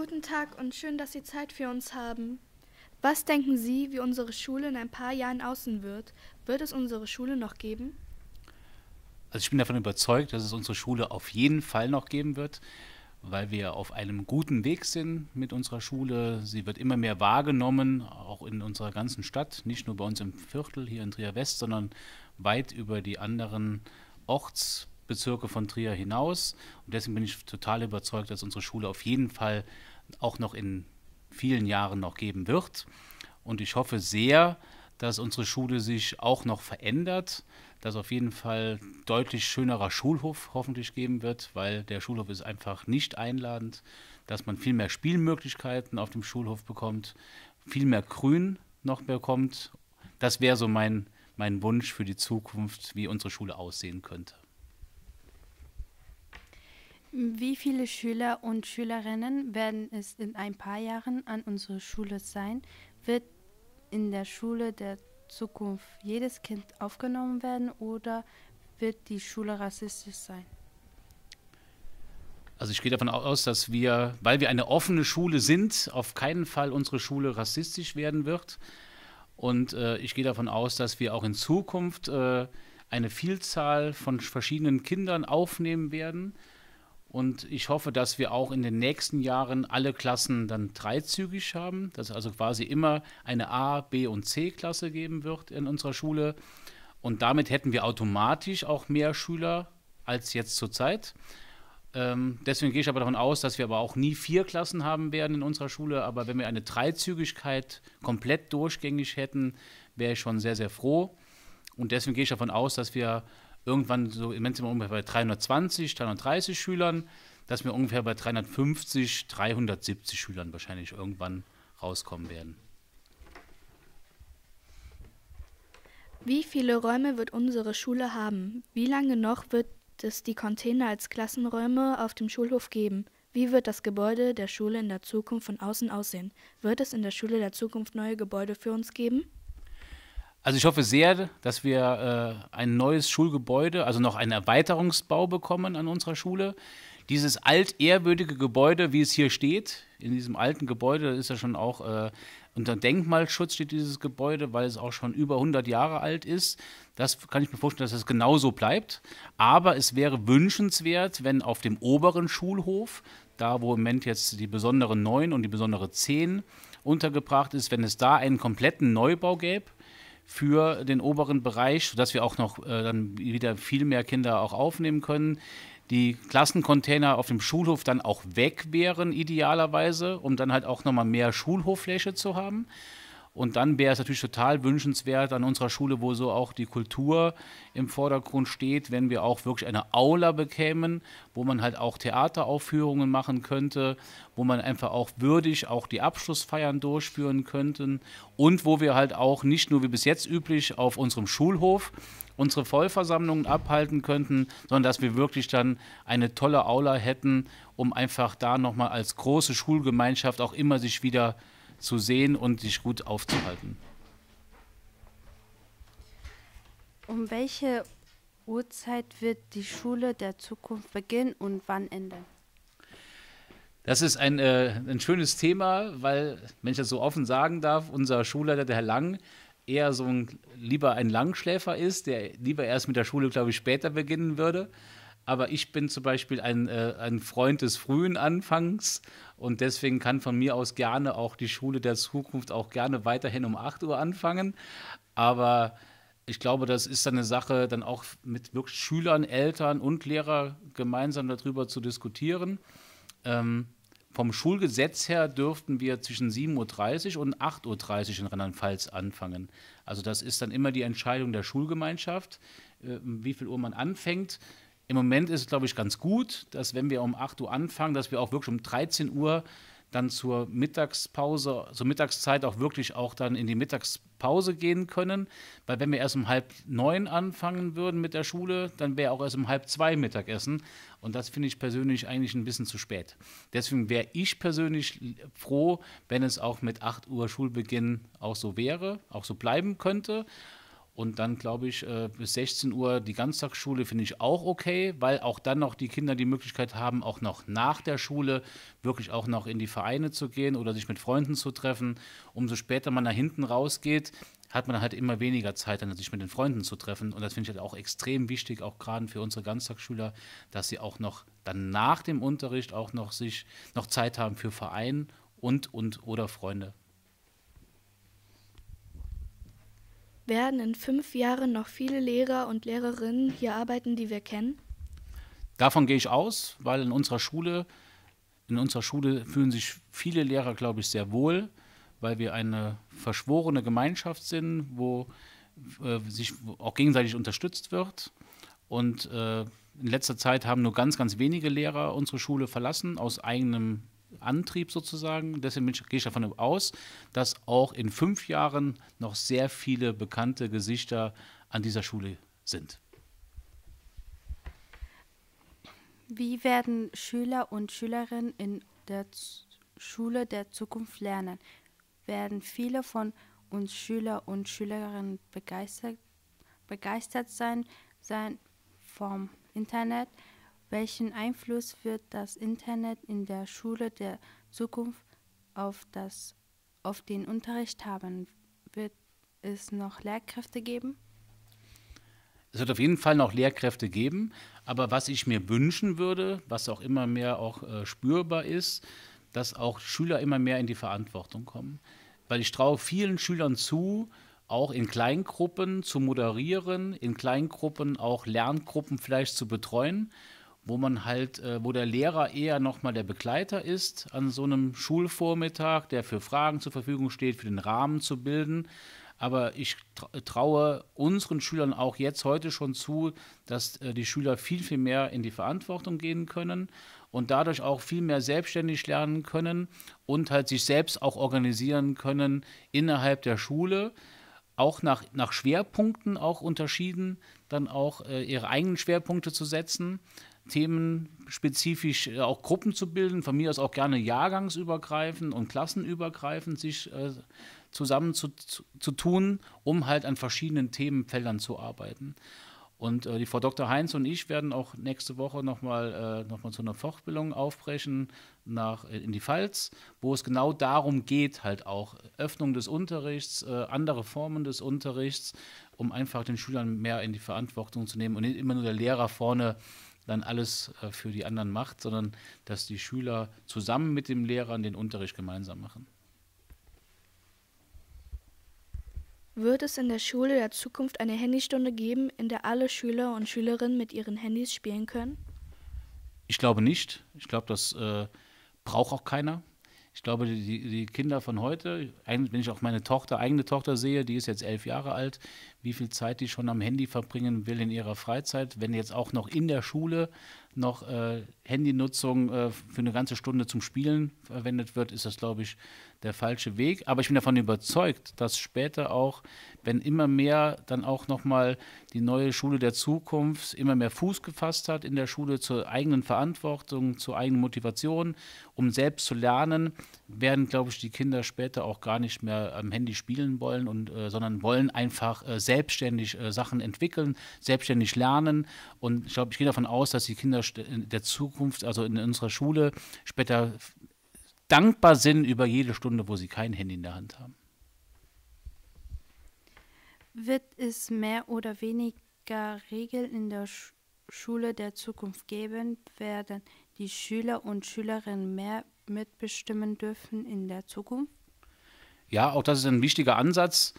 Guten Tag und schön, dass Sie Zeit für uns haben. Was denken Sie, wie unsere Schule in ein paar Jahren aussehen wird? Wird es unsere Schule noch geben? Also ich bin davon überzeugt, dass es unsere Schule auf jeden Fall noch geben wird, weil wir auf einem guten Weg sind mit unserer Schule. Sie wird immer mehr wahrgenommen, auch in unserer ganzen Stadt, nicht nur bei uns im Viertel hier in Trier West, sondern weit über die anderen Ortsbezirke von Trier hinaus. Und deswegen bin ich total überzeugt, dass unsere Schule auf jeden Fall auch noch in vielen Jahren noch geben wird. Und ich hoffe sehr, dass unsere Schule sich auch noch verändert dass auf jeden Fall deutlich schönerer Schulhof hoffentlich geben wird, weil der Schulhof ist einfach nicht einladend, dass man viel mehr Spielmöglichkeiten auf dem Schulhof bekommt, viel mehr Grün noch bekommt. Das wäre so mein, mein Wunsch für die Zukunft, wie unsere Schule aussehen könnte. Wie viele Schüler und Schülerinnen werden es in ein paar Jahren an unserer Schule sein? Wird in der Schule der Zukunft jedes Kind aufgenommen werden oder wird die Schule rassistisch sein? Also ich gehe davon aus, dass wir, weil wir eine offene Schule sind, auf keinen Fall unsere Schule rassistisch werden wird. Und äh, ich gehe davon aus, dass wir auch in Zukunft äh, eine Vielzahl von verschiedenen Kindern aufnehmen werden und ich hoffe, dass wir auch in den nächsten Jahren alle Klassen dann dreizügig haben, dass es also quasi immer eine A, B und C-Klasse geben wird in unserer Schule. Und damit hätten wir automatisch auch mehr Schüler als jetzt zurzeit. Ähm, deswegen gehe ich aber davon aus, dass wir aber auch nie vier Klassen haben werden in unserer Schule. Aber wenn wir eine Dreizügigkeit komplett durchgängig hätten, wäre ich schon sehr, sehr froh. Und deswegen gehe ich davon aus, dass wir irgendwann so im Moment ungefähr bei 320, 330 Schülern, dass wir ungefähr bei 350, 370 Schülern wahrscheinlich irgendwann rauskommen werden. Wie viele Räume wird unsere Schule haben? Wie lange noch wird es die Container als Klassenräume auf dem Schulhof geben? Wie wird das Gebäude der Schule in der Zukunft von außen aussehen? Wird es in der Schule der Zukunft neue Gebäude für uns geben? Also ich hoffe sehr, dass wir äh, ein neues Schulgebäude, also noch einen Erweiterungsbau bekommen an unserer Schule. Dieses altehrwürdige Gebäude, wie es hier steht, in diesem alten Gebäude, ist ja schon auch äh, unter Denkmalschutz steht dieses Gebäude, weil es auch schon über 100 Jahre alt ist. Das kann ich mir vorstellen, dass es genauso bleibt. Aber es wäre wünschenswert, wenn auf dem oberen Schulhof, da wo im Moment jetzt die besondere 9 und die besondere 10 untergebracht ist, wenn es da einen kompletten Neubau gäbe für den oberen Bereich, sodass wir auch noch äh, dann wieder viel mehr Kinder auch aufnehmen können. Die Klassencontainer auf dem Schulhof dann auch weg wären, idealerweise, um dann halt auch nochmal mehr Schulhoffläche zu haben. Und dann wäre es natürlich total wünschenswert an unserer Schule, wo so auch die Kultur im Vordergrund steht, wenn wir auch wirklich eine Aula bekämen, wo man halt auch Theateraufführungen machen könnte, wo man einfach auch würdig auch die Abschlussfeiern durchführen könnten und wo wir halt auch nicht nur wie bis jetzt üblich auf unserem Schulhof unsere Vollversammlungen abhalten könnten, sondern dass wir wirklich dann eine tolle Aula hätten, um einfach da nochmal als große Schulgemeinschaft auch immer sich wieder zu sehen und sich gut aufzuhalten. Um welche Uhrzeit wird die Schule der Zukunft beginnen und wann enden? Das ist ein, äh, ein schönes Thema, weil, wenn ich das so offen sagen darf, unser Schulleiter, der Herr Lang, eher so ein, lieber ein Langschläfer ist, der lieber erst mit der Schule, glaube ich, später beginnen würde. Aber ich bin zum Beispiel ein, äh, ein Freund des frühen Anfangs und deswegen kann von mir aus gerne auch die Schule der Zukunft auch gerne weiterhin um 8 Uhr anfangen. Aber ich glaube, das ist dann eine Sache, dann auch mit wirklich Schülern, Eltern und Lehrer gemeinsam darüber zu diskutieren. Ähm, vom Schulgesetz her dürften wir zwischen 7.30 Uhr und 8.30 Uhr in Rheinland-Pfalz anfangen. Also das ist dann immer die Entscheidung der Schulgemeinschaft, äh, wie viel Uhr man anfängt. Im Moment ist es, glaube ich, ganz gut, dass wenn wir um 8 Uhr anfangen, dass wir auch wirklich um 13 Uhr dann zur Mittagspause, zur Mittagszeit auch wirklich auch dann in die Mittagspause gehen können. Weil wenn wir erst um halb neun anfangen würden mit der Schule, dann wäre auch erst um halb zwei Mittagessen. Und das finde ich persönlich eigentlich ein bisschen zu spät. Deswegen wäre ich persönlich froh, wenn es auch mit 8 Uhr Schulbeginn auch so wäre, auch so bleiben könnte. Und dann glaube ich, äh, bis 16 Uhr die Ganztagsschule finde ich auch okay, weil auch dann noch die Kinder die Möglichkeit haben, auch noch nach der Schule wirklich auch noch in die Vereine zu gehen oder sich mit Freunden zu treffen. Umso später man nach hinten rausgeht, hat man halt immer weniger Zeit, dann sich mit den Freunden zu treffen. Und das finde ich halt auch extrem wichtig, auch gerade für unsere Ganztagsschüler, dass sie auch noch dann nach dem Unterricht auch noch sich noch Zeit haben für Verein und und oder Freunde. Werden in fünf Jahren noch viele Lehrer und Lehrerinnen hier arbeiten, die wir kennen? Davon gehe ich aus, weil in unserer Schule, in unserer Schule fühlen sich viele Lehrer, glaube ich, sehr wohl, weil wir eine verschworene Gemeinschaft sind, wo äh, sich auch gegenseitig unterstützt wird. Und äh, in letzter Zeit haben nur ganz, ganz wenige Lehrer unsere Schule verlassen, aus eigenem Antrieb sozusagen. Deswegen gehe ich davon aus, dass auch in fünf Jahren noch sehr viele bekannte Gesichter an dieser Schule sind. Wie werden Schüler und Schülerinnen in der Schule der Zukunft lernen? Werden viele von uns Schüler und Schülerinnen begeistert, begeistert sein, sein vom Internet? Welchen Einfluss wird das Internet in der Schule der Zukunft auf, das, auf den Unterricht haben? Wird es noch Lehrkräfte geben? Es wird auf jeden Fall noch Lehrkräfte geben, aber was ich mir wünschen würde, was auch immer mehr auch äh, spürbar ist, dass auch Schüler immer mehr in die Verantwortung kommen. Weil ich traue vielen Schülern zu, auch in Kleingruppen zu moderieren, in Kleingruppen auch Lerngruppen vielleicht zu betreuen wo man halt, äh, wo der Lehrer eher nochmal der Begleiter ist an so einem Schulvormittag, der für Fragen zur Verfügung steht, für den Rahmen zu bilden. Aber ich traue unseren Schülern auch jetzt heute schon zu, dass äh, die Schüler viel, viel mehr in die Verantwortung gehen können und dadurch auch viel mehr selbstständig lernen können und halt sich selbst auch organisieren können innerhalb der Schule auch nach, nach Schwerpunkten auch unterschieden, dann auch äh, ihre eigenen Schwerpunkte zu setzen, themenspezifisch äh, auch Gruppen zu bilden, von mir aus auch gerne jahrgangsübergreifend und klassenübergreifend sich äh, zusammen zu, zu, tun, um halt an verschiedenen Themenfeldern zu arbeiten. Und äh, die Frau Dr. Heinz und ich werden auch nächste Woche nochmal äh, noch zu einer Fortbildung aufbrechen nach, äh, in die Pfalz, wo es genau darum geht, halt auch Öffnung des Unterrichts, äh, andere Formen des Unterrichts, um einfach den Schülern mehr in die Verantwortung zu nehmen und nicht immer nur der Lehrer vorne dann alles äh, für die anderen macht, sondern dass die Schüler zusammen mit dem Lehrer den Unterricht gemeinsam machen. Wird es in der Schule der Zukunft eine Handystunde geben, in der alle Schüler und Schülerinnen mit ihren Handys spielen können? Ich glaube nicht. Ich glaube, das äh, braucht auch keiner. Ich glaube, die, die Kinder von heute, wenn ich auch meine Tochter, eigene Tochter sehe, die ist jetzt elf Jahre alt, wie viel Zeit die schon am Handy verbringen will in ihrer Freizeit, wenn jetzt auch noch in der Schule noch äh, Handynutzung äh, für eine ganze Stunde zum Spielen verwendet wird, ist das, glaube ich, der falsche Weg. Aber ich bin davon überzeugt, dass später auch, wenn immer mehr dann auch nochmal die neue Schule der Zukunft immer mehr Fuß gefasst hat in der Schule zur eigenen Verantwortung, zur eigenen Motivation, um selbst zu lernen, werden, glaube ich, die Kinder später auch gar nicht mehr am Handy spielen wollen, und, äh, sondern wollen einfach äh, selbstständig äh, Sachen entwickeln, selbstständig lernen. Und ich glaube, ich gehe davon aus, dass die Kinder in der Zukunft, also in unserer Schule, später dankbar sind über jede Stunde, wo sie kein Handy in der Hand haben. Wird es mehr oder weniger Regeln in der Sch Schule der Zukunft geben? Werden die Schüler und Schülerinnen mehr mitbestimmen dürfen in der Zukunft? Ja, auch das ist ein wichtiger Ansatz,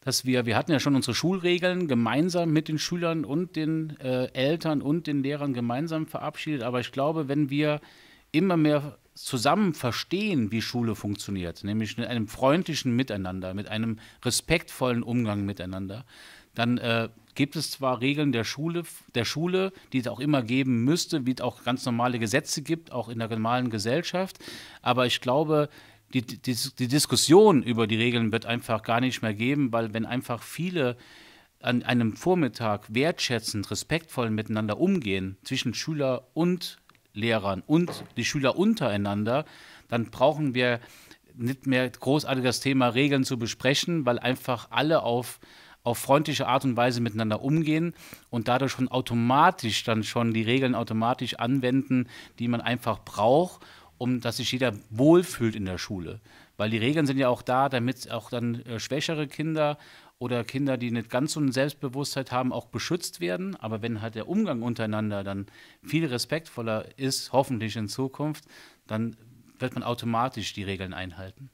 dass wir, wir hatten ja schon unsere Schulregeln gemeinsam mit den Schülern und den äh, Eltern und den Lehrern gemeinsam verabschiedet. Aber ich glaube, wenn wir immer mehr zusammen verstehen, wie Schule funktioniert, nämlich mit einem freundlichen Miteinander, mit einem respektvollen Umgang miteinander, dann äh, gibt es zwar Regeln der Schule, der Schule, die es auch immer geben müsste, wie es auch ganz normale Gesetze gibt, auch in der normalen Gesellschaft, aber ich glaube, die, die, die Diskussion über die Regeln wird einfach gar nicht mehr geben, weil wenn einfach viele an einem Vormittag wertschätzend, respektvoll miteinander umgehen zwischen Schüler und Lehrern und die Schüler untereinander, dann brauchen wir nicht mehr großartig das Thema Regeln zu besprechen, weil einfach alle auf auf freundliche Art und Weise miteinander umgehen und dadurch schon automatisch dann schon die Regeln automatisch anwenden, die man einfach braucht, um dass sich jeder wohlfühlt in der Schule. Weil die Regeln sind ja auch da, damit auch dann äh, schwächere Kinder oder Kinder, die nicht ganz so eine Selbstbewusstheit haben, auch beschützt werden. Aber wenn halt der Umgang untereinander dann viel respektvoller ist, hoffentlich in Zukunft, dann wird man automatisch die Regeln einhalten.